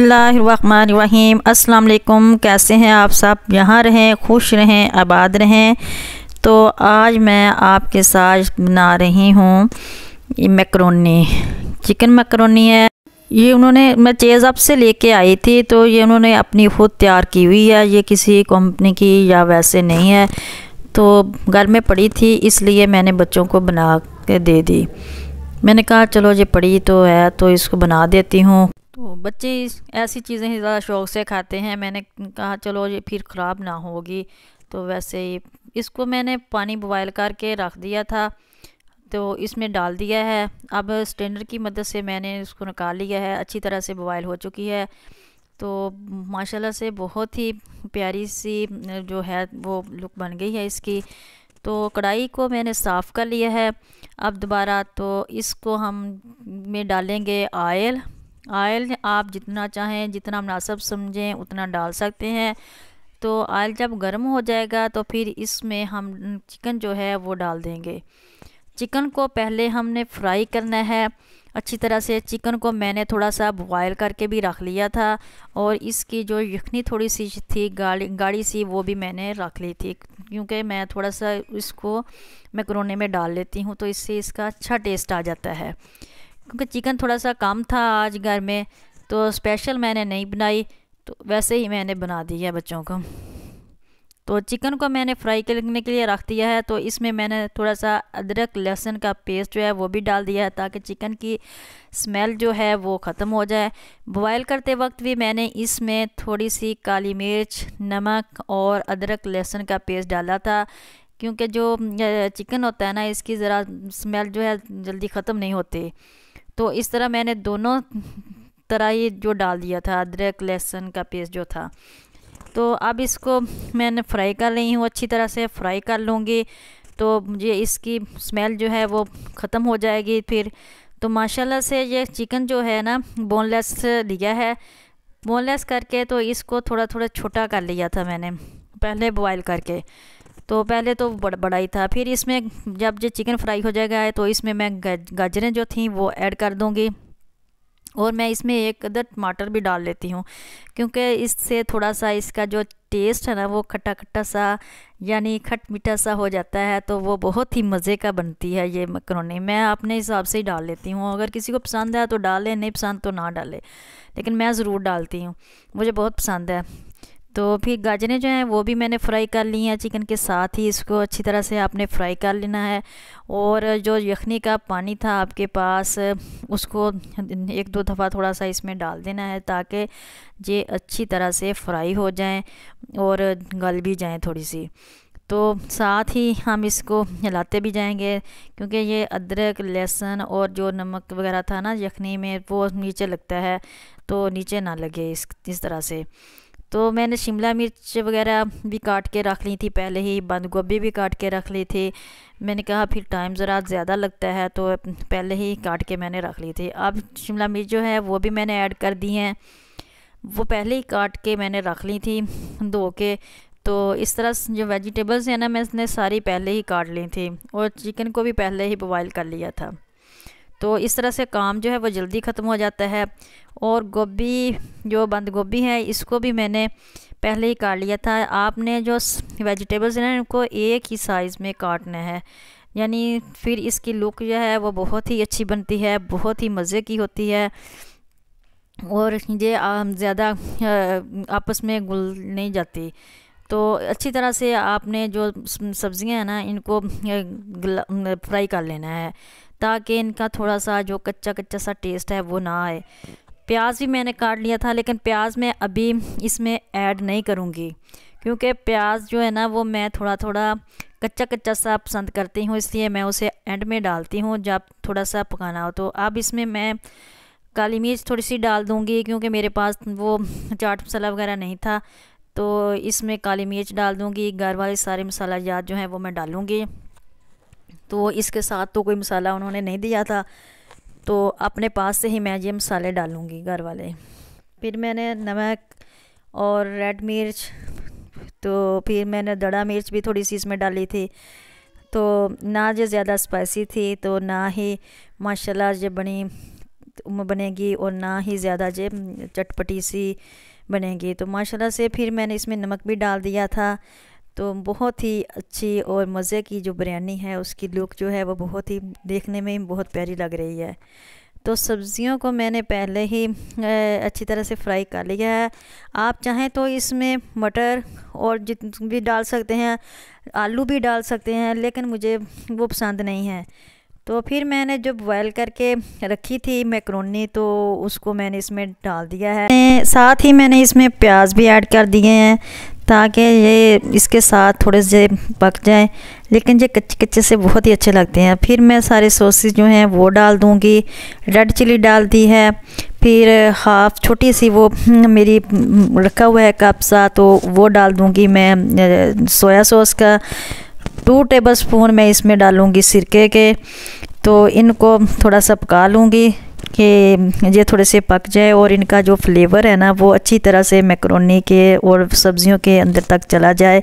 रहीम अस्सलाम कैसे हैं आप सब? यहाँ रहें, खुश रहें, आबाद रहें। तो आज मैं आपके साथ बना रही हूँ मैक्रोनी। चिकन मैक्रोनी है। ये उन्होंने, मैं चेज़ अप से लेके आई थी तो ये उन्होंने अपनी खुद तैयार की हुई है। ये किसी कंपनी की या वैसे नहीं है। तो घर में पड़ी थी, इसलिए मैंने बच्चों को बना के दे दी। मैंने कहा, चलो ये पड़ी तो है तो इसको बना देती हूँ। तो बच्चे ऐसी चीज़ें ही ज़्यादा शौक़ से खाते हैं। मैंने कहा, चलो ये फिर ख़राब ना होगी। तो वैसे ही इसको मैंने पानी बॉयल करके रख दिया था तो इसमें डाल दिया है। अब स्टैंडर की मदद से मैंने इसको निकाल लिया है। अच्छी तरह से बॉयल हो चुकी है। तो माशाल्लाह से बहुत ही प्यारी सी जो है, वो लुक बन गई है इसकी। तो कढ़ाई को मैंने साफ़ कर लिया है। अब दोबारा तो इसको हम में डालेंगे आयल आयल आप जितना चाहें, जितना मुनासब समझें, उतना डाल सकते हैं। तो आयल जब गर्म हो जाएगा तो फिर इसमें हम चिकन जो है, वो डाल देंगे। चिकन को पहले हमने फ्राई करना है। अच्छी तरह से चिकन को मैंने थोड़ा सा बॉयल करके भी रख लिया था और इसकी जो यखनी थोड़ी सी थी गाड़ी गाड़ी सी वो भी मैंने रख ली थी। क्योंकि मैं थोड़ा सा इसको मैक्रोने में डाल लेती हूँ तो इससे इसका अच्छा टेस्ट आ जाता है। क्योंकि चिकन थोड़ा सा कम था आज घर में तो स्पेशल मैंने नहीं बनाई तो वैसे ही मैंने बना दी है बच्चों को। तो चिकन को मैंने फ्राई करने के लिए रख दिया है तो इसमें मैंने थोड़ा सा अदरक, लहसुन का पेस्ट जो है वो भी डाल दिया है, ताकि चिकन की स्मेल जो है वो ख़त्म हो जाए। बॉयल करते वक्त भी मैंने इसमें थोड़ी सी काली मिर्च, नमक और अदरक, लहसुन का पेस्ट डाला था, क्योंकि जो चिकन होता है ना, इसकी ज़रा स्मेल जो है जल्दी ख़त्म नहीं होती। तो इस तरह मैंने दोनों तरह ही जो डाल दिया था, अदरक, लहसुन का पेस्ट जो था। तो अब इसको मैंने फ्राई कर रही हूँ, अच्छी तरह से फ्राई कर लूँगी। तो मुझे इसकी स्मेल जो है वो ख़त्म हो जाएगी फिर। तो माशाल्लाह से ये चिकन जो है ना बोनलेस लिया है। बोनलेस करके तो इसको थोड़ा थोड़ा छोटा कर लिया था मैंने, पहले बॉयल करके। तो पहले तो बड़, बड़ा ही था। फिर इसमें जब जो चिकन फ्राई हो जाएगा तो इसमें मैं गाजरें जो थी, वो ऐड कर दूँगी। और मैं इसमें एक अदर टमाटर भी डाल लेती हूँ, क्योंकि इससे थोड़ा सा इसका जो टेस्ट है ना, वो खट्टा खट्टा सा, यानी खट मीठा सा हो जाता है तो वो बहुत ही मज़े का बनती है ये मकरोनी मैं अपने हिसाब से ही डाल लेती हूँ। अगर किसी को पसंद है तो डालें, नहीं पसंद तो ना डालें। लेकिन मैं ज़रूर डालती हूँ। मुझे बहुत पसंद है। तो फिर गाजरें जो हैं वो भी मैंने फ्राई कर ली हैं, चिकन के साथ ही इसको अच्छी तरह से आपने फ्राई कर लेना है। और जो यखनी का पानी था आपके पास, उसको एक दो दफ़ा थोड़ा सा इसमें डाल देना है ताकि ये अच्छी तरह से फ्राई हो जाएँ और गल भी जाएँ थोड़ी सी। तो साथ ही हम इसको हिलाते भी जाएँगे क्योंकि ये अदरक, लहसुन और जो नमक वगैरह था ना यखनी में, वो नीचे लगता है तो नीचे ना लगे इस इस तरह से। तो मैंने शिमला मिर्च वगैरह भी काट के रख ली थी, पहले ही बंद गोभी भी काट के रख ली थी। मैंने कहा, फिर टाइम ज़रा ज़्यादा लगता है तो पहले ही काट के मैंने रख ली थी। अब शिमला मिर्च जो है, वो भी मैंने ऐड कर दी हैं। वो पहले ही काट के मैंने रख ली थी धो के। तो इस तरह जो वेजिटेबल्स हैं ना, मैंने सारी पहले ही काट ली थी और चिकन को भी पहले ही बॉयल कर लिया था। तो इस तरह से काम जो है वो जल्दी ख़त्म हो जाता है। और गोभी, जो बंद गोभी है, इसको भी मैंने पहले ही काट लिया था। आपने जो वेजिटेबल्स हैं, इनको एक ही साइज़ में काटना है। यानी फिर इसकी लुक जो है वो बहुत ही अच्छी बनती है, बहुत ही मज़े की होती है। और ये ज़्यादा आपस में गुल नहीं जाती। तो अच्छी तरह से आपने जो सब्ज़ियाँ हैं ना, इनको फ्राई कर लेना है, ताकि इनका थोड़ा सा जो कच्चा कच्चा सा टेस्ट है, वो ना आए। प्याज भी मैंने काट लिया था, लेकिन प्याज मैं अभी इसमें ऐड नहीं करूँगी, क्योंकि प्याज जो है ना, वो मैं थोड़ा थोड़ा कच्चा कच्चा सा पसंद करती हूँ, इसलिए मैं उसे एंड में डालती हूँ, जब थोड़ा सा पकाना हो। तो अब इसमें मैं काली मिर्च थोड़ी सी डाल दूँगी, क्योंकि मेरे पास वो चाट मसाला वगैरह नहीं था तो इसमें काली मिर्च डाल दूँगी, घर वाले सारे मसाला याद जो हैं वो मैं डालूँगी। तो इसके साथ तो कोई मसाला उन्होंने नहीं दिया था तो अपने पास से ही मैं ये मसाले डालूँगी घर वाले। फिर मैंने नमक और रेड मिर्च तो फिर मैंने दड़ा मिर्च भी थोड़ी सी इसमें डाली थी। तो ना जो ज़्यादा स्पाइसी थी तो ना ही माशाल्लाह ये बनी, बनेगी और ना ही ज़्यादा जे चटपटी सी बनेगी। तो माशाल्लाह से फिर मैंने इसमें नमक भी डाल दिया था। तो बहुत ही अच्छी और मज़े की जो बिरयानी है, उसकी लुक जो है वो बहुत ही देखने में बहुत प्यारी लग रही है। तो सब्ज़ियों को मैंने पहले ही अच्छी तरह से फ्राई कर लिया है। आप चाहें तो इसमें मटर और जित भी डाल सकते हैं, आलू भी डाल सकते हैं, लेकिन मुझे वो पसंद नहीं है। तो फिर मैंने जब बॉयल करके रखी थी मैक्रोनी तो उसको मैंने इसमें डाल दिया है। साथ ही मैंने इसमें प्याज भी ऐड कर दिए हैं, ताकि ये इसके साथ थोड़े से पक जाए। लेकिन ये कच्चे कच्चे से बहुत ही अच्छे लगते हैं। फिर मैं सारे सॉसेज जो हैं वो डाल दूँगी। रेड चिली डाल दी है। फिर हाफ़ छोटी सी वो मेरी रखा हुआ है कप सा तो वो डाल दूँगी मैं सोया सॉस का। टू टेबल स्पून मैं इसमें डालूँगी सिरके के। तो इनको थोड़ा सा पका लूँगी कि ये थोड़े से पक जाए और इनका जो फ्लेवर है ना, वो अच्छी तरह से मैक्रोनी के और सब्ज़ियों के अंदर तक चला जाए।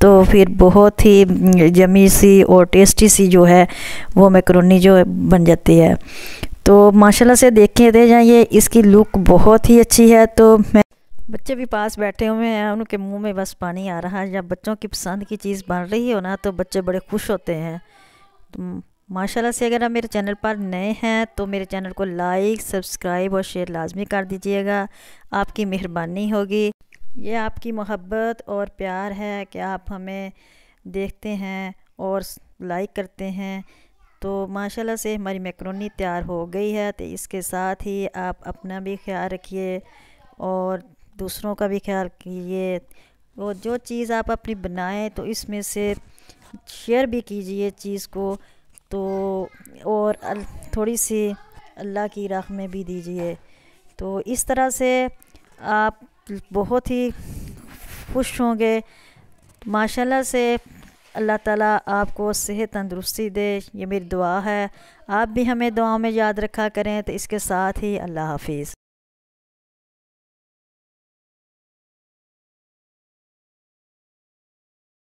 तो फिर बहुत ही जमी सी और टेस्टी सी जो है, वो मैक्रोनी जो बन जाती है। तो माशाल्लाह से देखे दे जाइए, इसकी लुक बहुत ही अच्छी है। तो मैं बच्चे भी पास बैठे हुए हैं, उनके मुँह में बस पानी आ रहा है। जब बच्चों की पसंद की चीज़ बन रही हो ना तो बच्चे बड़े खुश होते हैं। तो माशाल्लाह से अगर आप मेरे चैनल पर नए हैं तो मेरे चैनल को लाइक, सब्सक्राइब और शेयर लाजमी कर दीजिएगा। आपकी मेहरबानी होगी। ये आपकी मोहब्बत और प्यार है कि आप हमें देखते हैं और लाइक करते हैं। तो माशाल्लाह से हमारी मैक्रोनी तैयार हो गई है तो इसके साथ ही आप अपना भी ख्याल रखिए और दूसरों का भी ख्याल कीजिए और जो चीज़ आप अपनी बनाएँ तो इसमें से शेयर भी कीजिए चीज़ को। तो और थोड़ी सी अल्लाह की राह में भी दीजिए। तो इस तरह से आप बहुत ही खुश होंगे। माशाल्लाह से अल्लाह ताला आपको सेहत तंदरुस्ती दे, ये मेरी दुआ है। आप भी हमें दुआओं में याद रखा करें तो इसके साथ ही अल्लाह हाफिज़।